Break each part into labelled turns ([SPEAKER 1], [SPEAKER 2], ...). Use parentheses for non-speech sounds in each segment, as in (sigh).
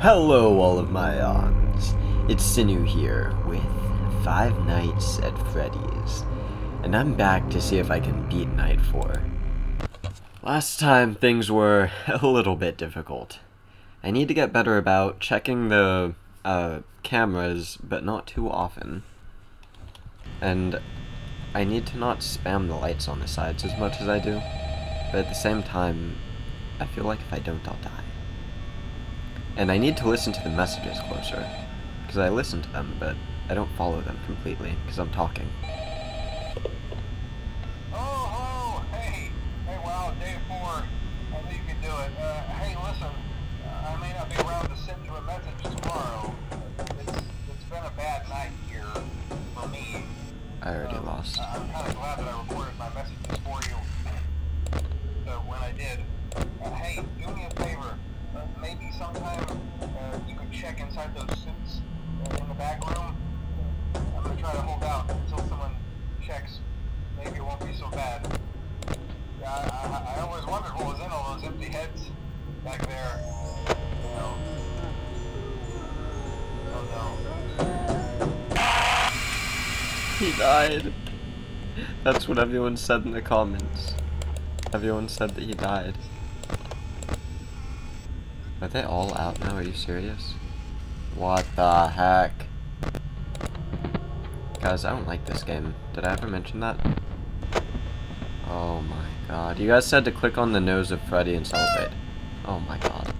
[SPEAKER 1] Hello, all of my Yans. It's Sinu here with Five Nights at Freddy's, and I'm back to see if I can beat Night 4. Last time, things were (laughs) a little bit difficult. I need to get better about checking the uh, cameras, but not too often. And I need to not spam the lights on the sides as much as I do, but at the same time, I feel like if I don't, I'll die. And I need to listen to the messages closer, because I listen to them, but I don't follow them completely, because I'm talking.
[SPEAKER 2] Check inside those suits uh, in the back room. I'm gonna try to hold out until someone checks. Maybe it won't be so bad. Yeah, I, I, I always wondered what was in all those empty heads back there. You know. Oh no.
[SPEAKER 1] He died. That's what everyone said in the comments. Everyone said that he died. Are they all out now? Are you serious? What the heck? Guys, I don't like this game. Did I ever mention that? Oh my god. You guys said to click on the nose of Freddy and celebrate. Oh my god.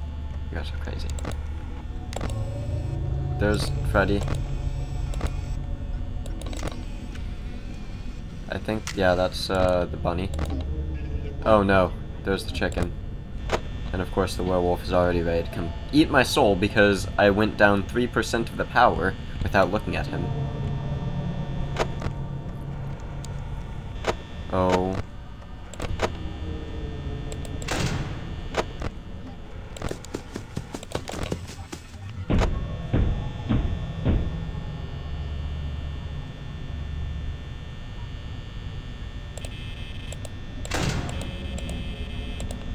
[SPEAKER 1] You guys are crazy. There's Freddy. I think, yeah, that's uh, the bunny. Oh no, there's the chicken. And of course the werewolf is already ready to come eat my soul because I went down 3% of the power without looking at him. Oh.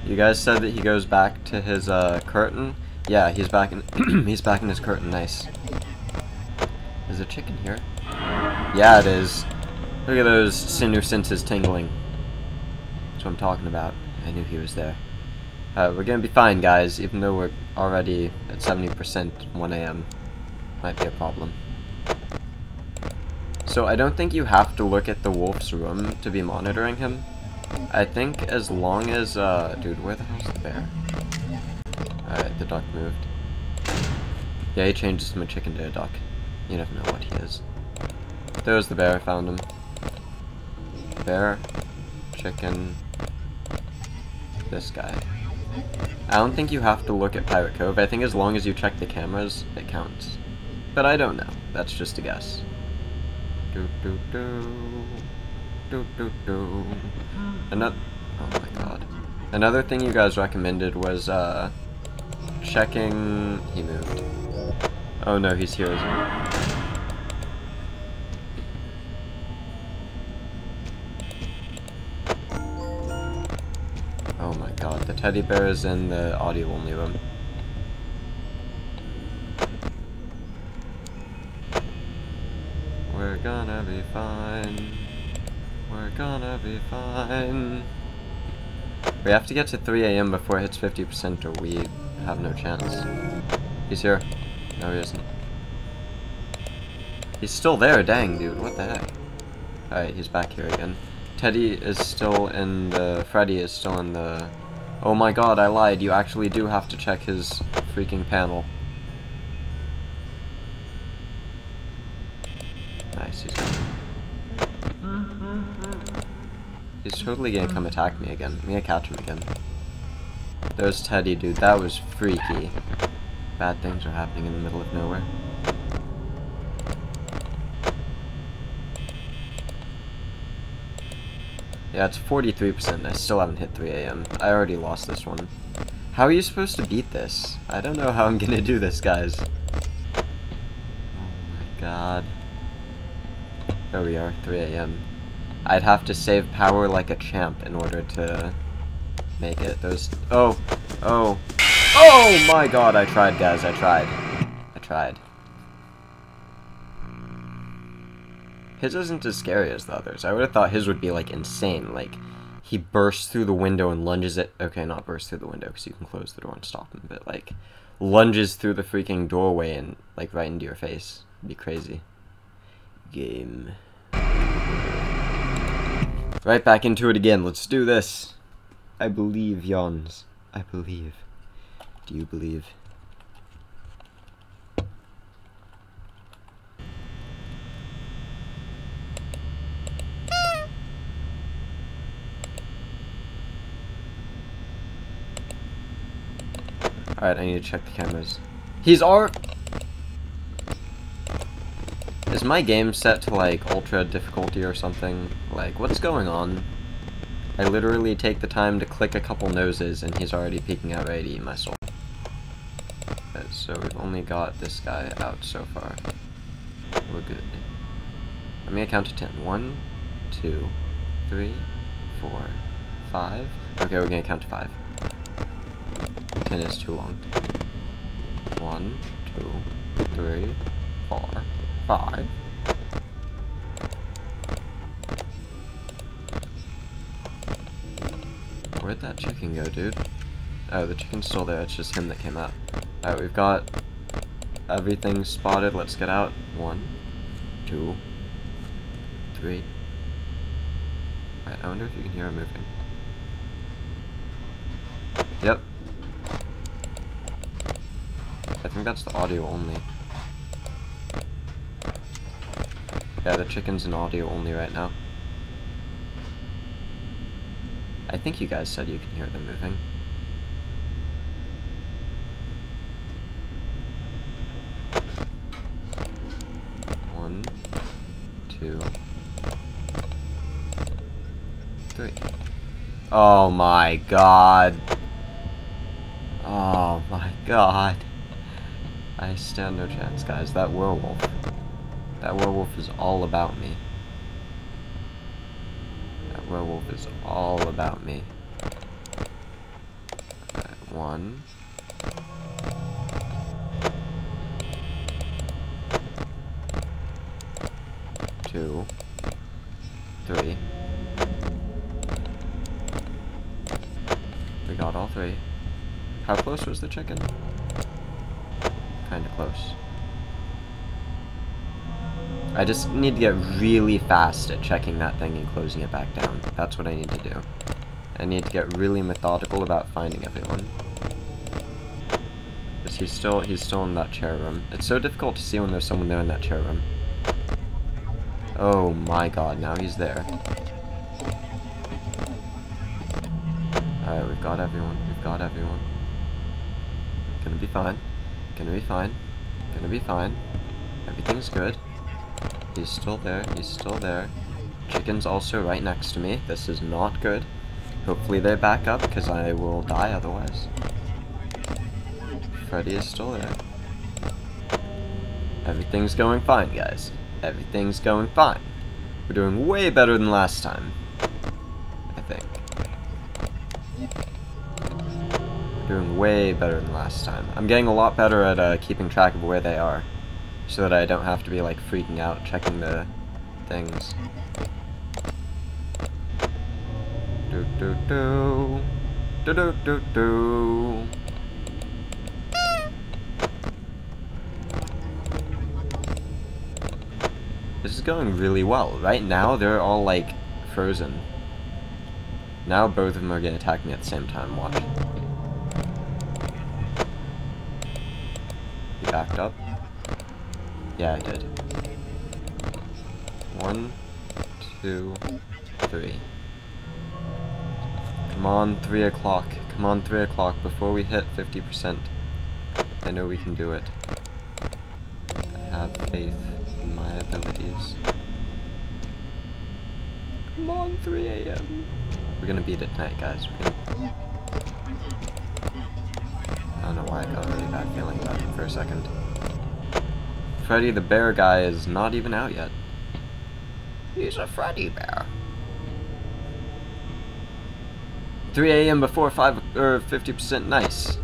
[SPEAKER 1] You guys said that he goes back to his uh, curtain. Yeah, he's back in. (clears throat) he's back in his curtain. Nice. Is a chicken here? Yeah, it is. Look at those Sinu senses tingling. That's what I'm talking about. I knew he was there. Uh, we're gonna be fine, guys. Even though we're already at 70% 1 a.m. Might be a problem. So I don't think you have to look at the wolf's room to be monitoring him. I think as long as, uh, dude, where the hell's the bear? Alright, the duck moved. Yeah, he changes from a chicken to a duck. You never know what he is. There's the bear, I found him. Bear, chicken, this guy. I don't think you have to look at Pirate Cove. I think as long as you check the cameras, it counts. But I don't know. That's just a guess. Do do do. Do do do. Another. Oh my god. Another thing you guys recommended was uh, checking. He moved. Oh no, he's here. Oh my god, the teddy bear is in the audio only room. We're gonna be fine. We're gonna be fine. We have to get to 3 a.m. before it hits 50% or we have no chance. He's here. No, he isn't. He's still there, dang, dude. What the heck? Alright, he's back here again. Teddy is still in the... Freddy is still in the... Oh my god, I lied. You actually do have to check his freaking panel. He's totally gonna come attack me again. I'm gonna catch him again. There's Teddy, dude. That was freaky. Bad things are happening in the middle of nowhere. Yeah, it's 43%. I still haven't hit 3 a.m. I already lost this one. How are you supposed to beat this? I don't know how I'm gonna do this, guys. Oh my god. There we are, 3 a.m. I'd have to save power like a champ in order to make it. Those. Oh, oh. Oh my god, I tried, guys, I tried. I tried. His isn't as scary as the others. I would have thought his would be, like, insane. Like, he bursts through the window and lunges it. Okay, not bursts through the window, because you can close the door and stop him. But, like, lunges through the freaking doorway and, like, right into your face. It'd be crazy. Game. Right back into it again. Let's do this. I believe, Yans. I believe. Do you believe? Alright, I need to check the cameras. He's all. Is my game set to like ultra difficulty or something? Like, what's going on? I literally take the time to click a couple noses and he's already peeking out ready to eat my soul. So we've only got this guy out so far. We're good. Let me count to ten. One, two, three, four, five. Okay, we're gonna count to five. Ten is too long. One, two, three, four, five. Where'd that chicken go, dude? Oh, the chicken's still there. It's just him that came out. Alright, we've got everything spotted. Let's get out. One, two, three. Alright, I wonder if you can hear him moving. Yep. I think that's the audio only. Yeah, the chicken's in audio only right now. I think you guys said you can hear them moving. One, two, three. Oh my god. Oh my god. I stand no chance, guys. That werewolf. That werewolf is all about me. That werewolf is all about me. Right, one. Two. Three. We got all three. How close was the chicken? Kinda close. I just need to get really fast at checking that thing and closing it back down. That's what I need to do. I need to get really methodical about finding everyone. Because he's still, he's still in that chair room. It's so difficult to see when there's someone there in that chair room. Oh my god, now he's there. Alright, we've got everyone. We've got everyone. Gonna be fine. Gonna be fine. Gonna be fine. Everything's good. He's still there. He's still there. Chicken's also right next to me. This is not good. Hopefully they back up, because I will die otherwise. Freddy is still there. Everything's going fine, guys. Everything's going fine. We're doing way better than last time. I think. We're doing way better than last time. I'm getting a lot better at uh, keeping track of where they are so that I don't have to be like freaking out checking the things. Do do do do do do do. This is going really well. Right now, they're all like frozen. Now both of them are gonna attack me at the same time. Watch. He backed up. Yeah, I did. One, two, three. Come on, three o'clock. Come on, three o'clock before we hit 50%. I know we can do it. I have faith in my abilities. Come on, 3 a.m. We're gonna beat it tonight, guys. Gonna... I don't know why I got a really bad feeling about it for a second. Freddy the Bear guy is not even out yet. He's a Freddy Bear. 3 a.m. before 5 or er, 50% nice.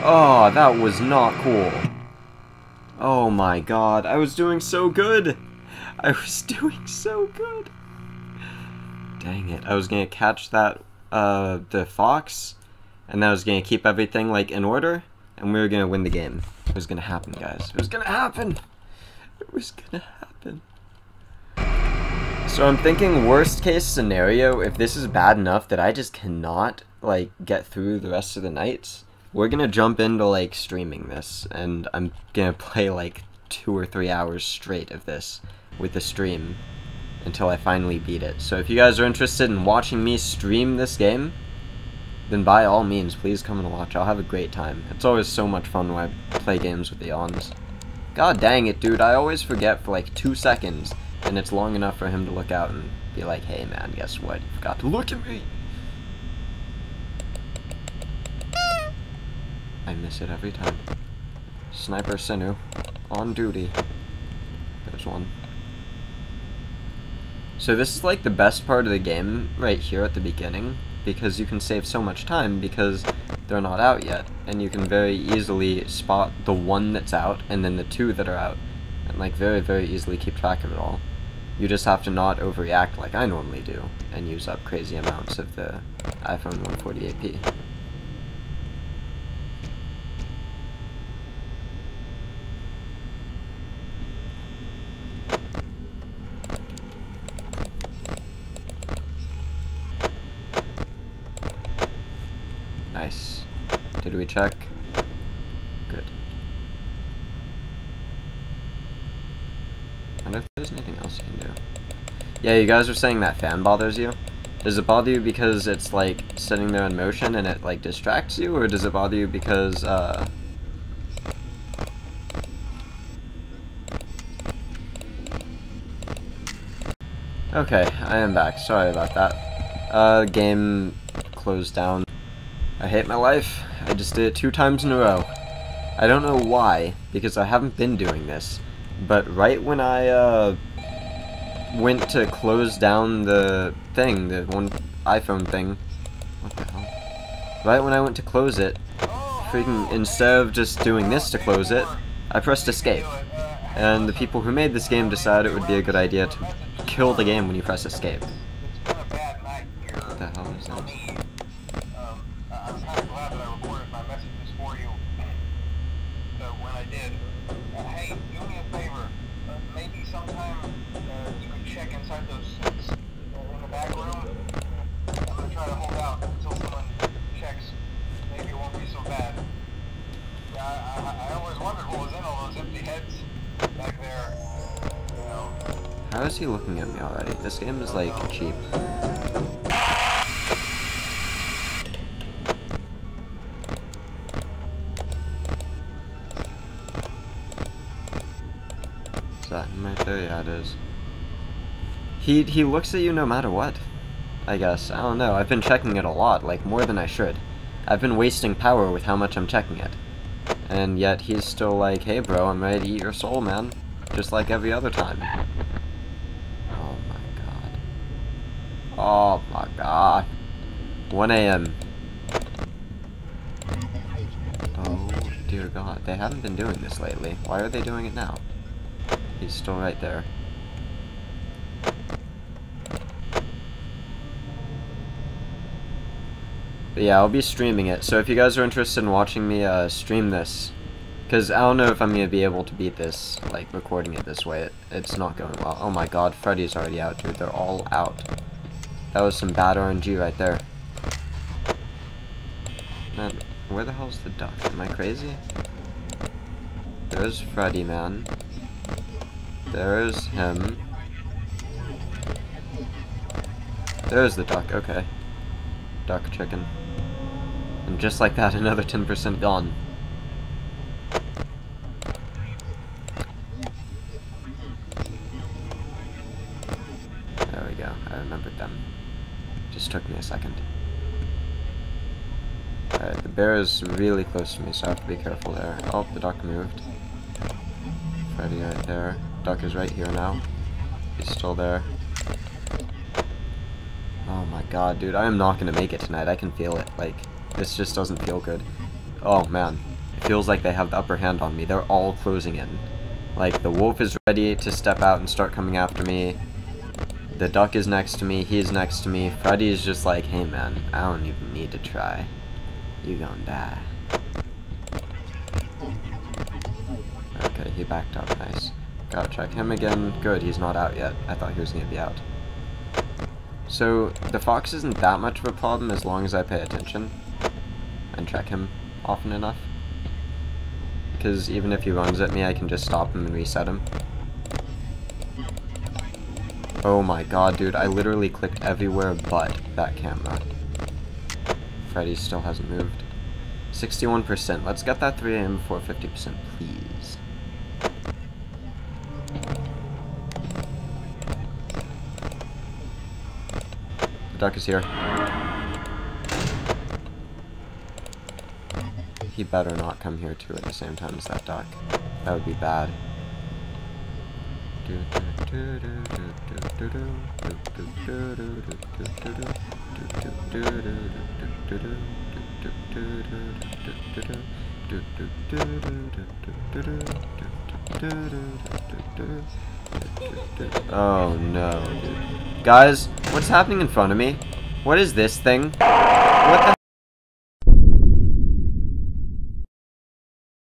[SPEAKER 1] Oh, that was not cool. Oh my god, I was doing so good! I was (laughs) doing so good! Dang it, I was gonna catch that uh, the fox, and that was gonna keep everything, like, in order, and we were gonna win the game. It was gonna happen, guys. It was gonna happen. It was gonna happen. So I'm thinking worst case scenario, if this is bad enough that I just cannot, like, get through the rest of the nights, we're gonna jump into, like, streaming this, and I'm gonna (laughs) play, like, two or three hours straight of this with the stream until I finally beat it. So if you guys are interested in watching me stream this game, then by all means, please come and watch. I'll have a great time. It's always so much fun when I play games with the Yans. God dang it, dude. I always forget for like two seconds, and it's long enough for him to look out and be like, hey man, guess what? You forgot to look at me! I miss it every time. Sniper Sinu, on duty. There's one. So this is like the best part of the game right here at the beginning because you can save so much time because they're not out yet and you can very easily spot the one that's out and then the two that are out and like very very easily keep track of it all. You just have to not overreact like I normally do and use up crazy amounts of the iPhone 148p. Nice. Did we check? Good. I wonder if else you can do. Yeah, you guys are saying that fan bothers you? Does it bother you because it's like sitting there in motion and it like distracts you, or does it bother you because uh Okay, I am back. Sorry about that. Uh, game closed down. I hate my life. I just did it two times in a row. I don't know why, because I haven't been doing this. But right when I, uh, went to close down the thing, the one iPhone thing, what the hell? Right when I went to close it, freaking, instead of just doing this to close it, I pressed escape. And the people who made this game decided it would be a good idea to kill the game when you press escape. He looking at me already? This game is like cheap. Is that him right there? Yeah, it is. He he looks at you no matter what. I guess. I don't know. I've been checking it a lot, like more than I should. I've been wasting power with how much I'm checking it. And yet he's still like, hey bro, I'm ready to eat your soul, man. Just like every other time. Oh my god. Oh my god. 1 a.m. Oh dear god. They haven't been doing this lately. Why are they doing it now? He's still right there. But yeah, I'll be streaming it. So if you guys are interested in watching me uh, stream this, because I don't know if I'm going to be able to beat this, like, recording it this way. It, it's not going well. Oh my god, Freddy's already out, dude. They're all out. That was some bad RNG right there. Man, where the hell's the duck? Am I crazy? There's Freddy, man. There's him. There's the duck, okay. Duck chicken. And just like that, (laughs) another 10% gone. There we go, I remembered them. Just took me a second. Alright, the bear is really close to me, so I have to be careful there. Oh, the duck moved. Freddy right there. Duck is right here now. He's still there. Oh my god, dude, I am not gonna make it tonight. I can feel it. Like, this just doesn't feel good. Oh, man. It feels like they have the upper hand on me. They're all closing in. Like, the wolf is ready to step out and start coming after me. The duck is next to me. He's next to me. Freddy is just like, hey man, I don't even need to try. You gonna die. Okay, he backed up. Nice. Gotta check him again. Good, he's not out yet. I thought he was gonna be out. So, the fox isn't that much of a problem as long as I pay attention. And check him often enough. Because even if he runs at me, I can just stop him and reset him. Oh my god, dude, I literally clicked everywhere but that camera. Freddy still hasn't moved. 61%. Let's get that 3 a.m. before 50%, please. The duck is here. He better not come here too at the same time as that duck. That would be bad. Oh no, dude. Guys, what's happening in front of me? What is this thing? What the